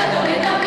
Obrigado, doida